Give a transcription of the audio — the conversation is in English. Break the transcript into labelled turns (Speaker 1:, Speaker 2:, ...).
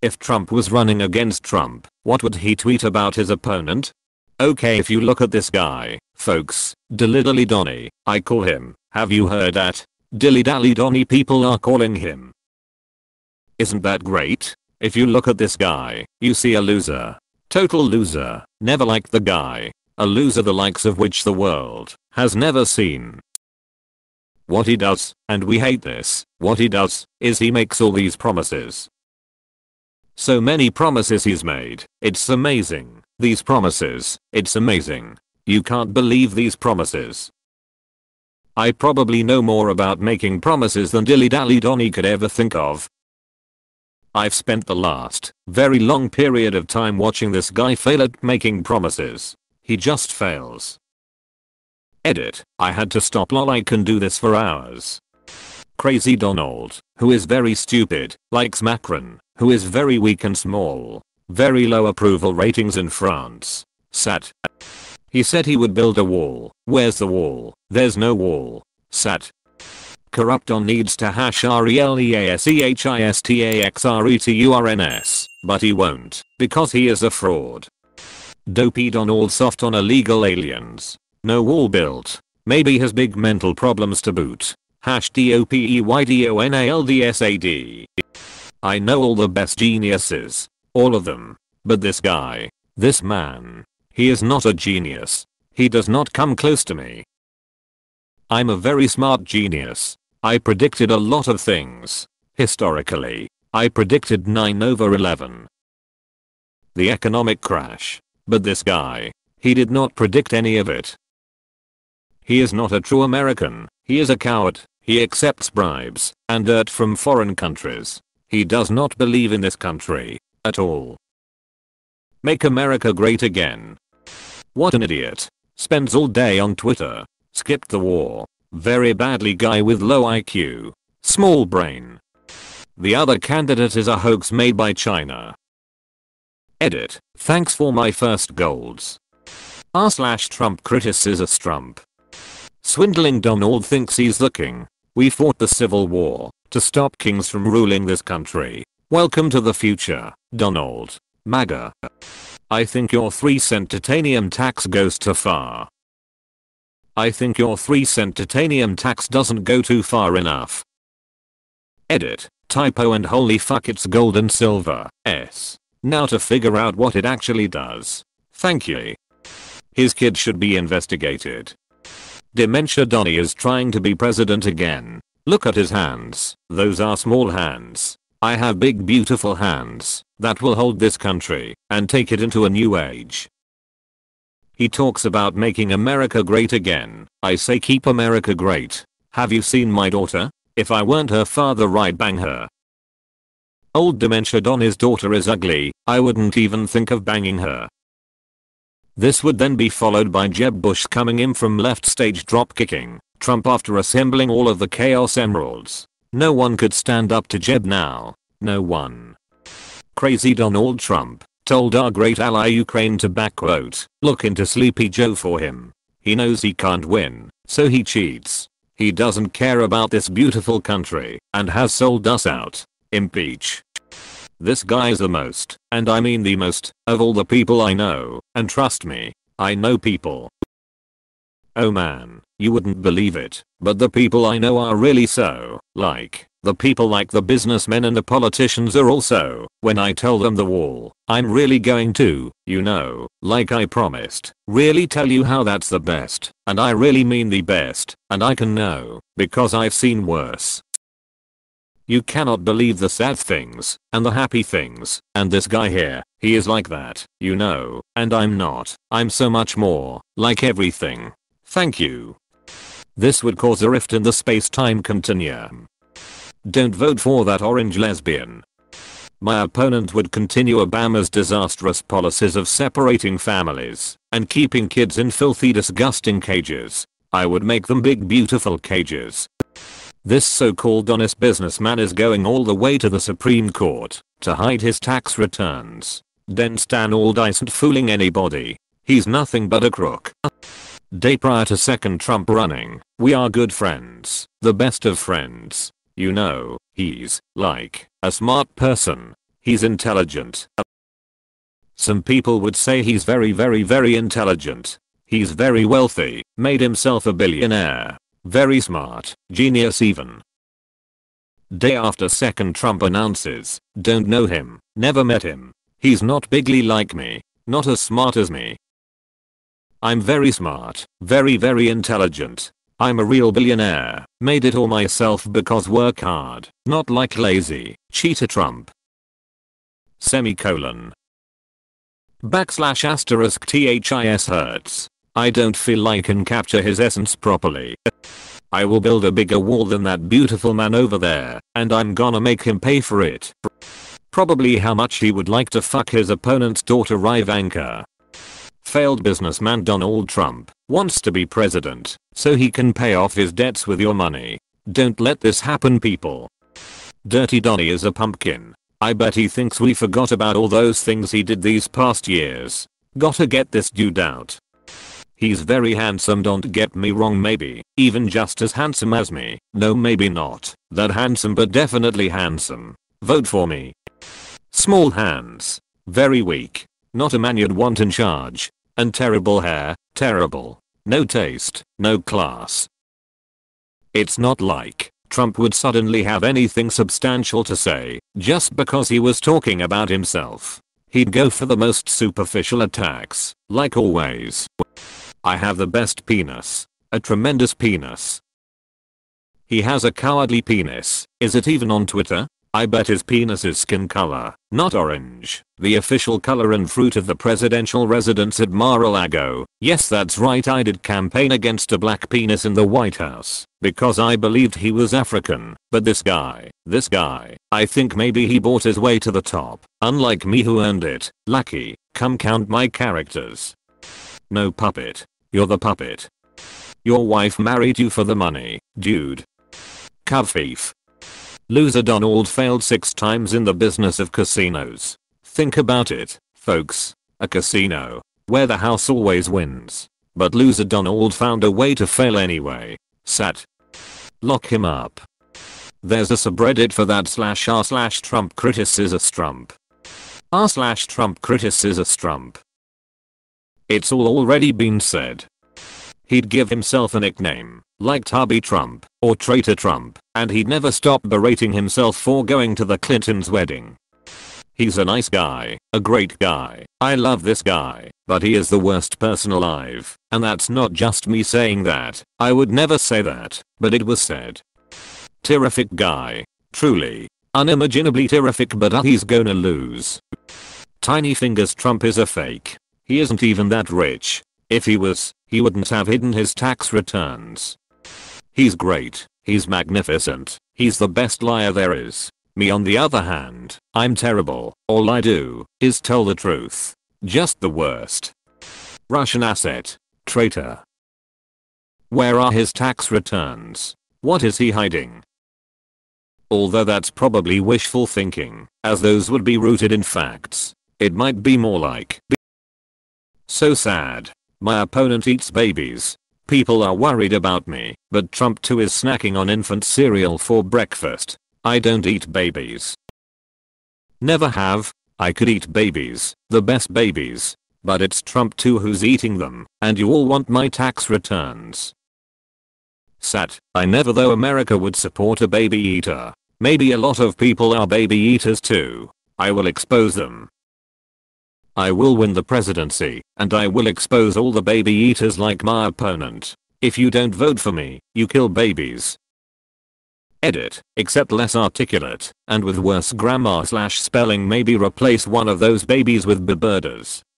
Speaker 1: If Trump was running against Trump, what would he tweet about his opponent? Okay if you look at this guy, folks, Dilly Donny, I call him, have you heard that? Dilly Dally Donny people are calling him. Isn't that great? If you look at this guy, you see a loser. Total loser, never liked the guy. A loser the likes of which the world has never seen. What he does, and we hate this, what he does, is he makes all these promises. So many promises he's made, it's amazing. These promises, it's amazing. You can't believe these promises. I probably know more about making promises than Dilly Dally Donny could ever think of. I've spent the last, very long period of time watching this guy fail at making promises. He just fails. Edit, I had to stop lol I can do this for hours. Crazy Donald, who is very stupid, likes Macron, who is very weak and small. Very low approval ratings in France. Sat. He said he would build a wall. Where's the wall? There's no wall. Sat. Corrupton needs to hash RELEASEHISTAXRETURNS, but he won't, because he is a fraud. Dopey Donald soft on illegal aliens. No wall built. Maybe has big mental problems to boot. Hash D-O-P-E-Y-D-O-N-A-L-D-S-A-D. I know all the best geniuses. All of them. But this guy. This man. He is not a genius. He does not come close to me. I'm a very smart genius. I predicted a lot of things. Historically. I predicted 9 over 11. The economic crash. But this guy. He did not predict any of it. He is not a true American. He is a coward. He accepts bribes and dirt from foreign countries. He does not believe in this country at all. Make America great again. What an idiot. Spends all day on Twitter. Skipped the war. Very badly guy with low IQ. Small brain. The other candidate is a hoax made by China. Edit. Thanks for my first golds. R slash Trump criticizes Trump. Swindling Donald thinks he's the king. We fought the civil war to stop kings from ruling this country. Welcome to the future, Donald. MAGA. I think your 3 cent titanium tax goes too far. I think your 3 cent titanium tax doesn't go too far enough. Edit. Typo and holy fuck it's gold and silver. S. Now to figure out what it actually does. Thank you. His kid should be investigated. Dementia Donny is trying to be president again. Look at his hands. Those are small hands. I have big beautiful hands that will hold this country and take it into a new age. He talks about making America great again. I say keep America great. Have you seen my daughter? If I weren't her father I'd bang her. Old dementia Donny's daughter is ugly. I wouldn't even think of banging her. This would then be followed by Jeb Bush coming in from left stage drop kicking Trump after assembling all of the Chaos Emeralds. No one could stand up to Jeb now. No one. Crazy Donald Trump told our great ally Ukraine to backquote, look into Sleepy Joe for him. He knows he can't win, so he cheats. He doesn't care about this beautiful country and has sold us out. Impeach. This guy is the most, and I mean the most, of all the people I know, and trust me, I know people. Oh man, you wouldn't believe it, but the people I know are really so, like, the people like the businessmen and the politicians are also, when I tell them the wall, I'm really going to, you know, like I promised, really tell you how that's the best, and I really mean the best, and I can know, because I've seen worse. You cannot believe the sad things, and the happy things, and this guy here, he is like that, you know, and I'm not, I'm so much more, like everything. Thank you. This would cause a rift in the space-time continuum. Don't vote for that orange lesbian. My opponent would continue Obama's disastrous policies of separating families and keeping kids in filthy disgusting cages. I would make them big beautiful cages. This so-called honest businessman is going all the way to the Supreme Court to hide his tax returns. Then Stan Alda isn't fooling anybody. He's nothing but a crook. Day prior to second Trump running, we are good friends, the best of friends. You know, he's, like, a smart person. He's intelligent. Some people would say he's very very very intelligent. He's very wealthy, made himself a billionaire. Very smart, genius even. Day after second Trump announces, don't know him, never met him. He's not bigly like me, not as smart as me. I'm very smart, very very intelligent. I'm a real billionaire, made it all myself because work hard, not like lazy, cheater Trump. Semicolon. Backslash asterisk THIS hurts. I don't feel I can capture his essence properly. I will build a bigger wall than that beautiful man over there, and I'm gonna make him pay for it. Probably how much he would like to fuck his opponent's daughter Ivanka. Failed businessman Donald Trump wants to be president so he can pay off his debts with your money. Don't let this happen people. Dirty Donny is a pumpkin. I bet he thinks we forgot about all those things he did these past years. Gotta get this dude out. He's very handsome don't get me wrong maybe, even just as handsome as me. No maybe not, that handsome but definitely handsome. Vote for me. Small hands. Very weak. Not a man you'd want in charge. And terrible hair, terrible. No taste, no class. It's not like Trump would suddenly have anything substantial to say just because he was talking about himself. He'd go for the most superficial attacks, like always. I have the best penis. A tremendous penis. He has a cowardly penis. Is it even on Twitter? I bet his penis is skin color, not orange. The official color and fruit of the presidential residence at Mar-a-Lago. Yes that's right I did campaign against a black penis in the White House. Because I believed he was African. But this guy, this guy, I think maybe he bought his way to the top. Unlike me who earned it. Lucky. Come count my characters. No puppet. You're the puppet. Your wife married you for the money, dude. Covfefe. Loser Donald failed 6 times in the business of casinos. Think about it, folks. A casino. Where the house always wins. But loser Donald found a way to fail anyway. Sat. Lock him up. There's a subreddit for that slash r slash Trump criticizes Trump. r slash Trump criticizes Trump. It's all already been said. He'd give himself a nickname, like Tubby Trump, or Traitor Trump, and he'd never stop berating himself for going to the Clintons' wedding. He's a nice guy, a great guy, I love this guy, but he is the worst person alive, and that's not just me saying that, I would never say that, but it was said. Terrific guy, truly, unimaginably terrific but he's gonna lose. Tiny Fingers Trump is a fake. He isn't even that rich. If he was, he wouldn't have hidden his tax returns. He's great, he's magnificent, he's the best liar there is. Me on the other hand, I'm terrible, all I do is tell the truth. Just the worst. Russian asset. Traitor. Where are his tax returns? What is he hiding? Although that's probably wishful thinking, as those would be rooted in facts. It might be more like so sad. My opponent eats babies. People are worried about me, but Trump too is snacking on infant cereal for breakfast. I don't eat babies. Never have. I could eat babies, the best babies. But it's Trump too who's eating them, and you all want my tax returns. Sat, I never though America would support a baby eater. Maybe a lot of people are baby eaters too. I will expose them. I will win the presidency, and I will expose all the baby eaters like my opponent. If you don't vote for me, you kill babies. Edit, except less articulate, and with worse grammar slash spelling maybe replace one of those babies with beberders.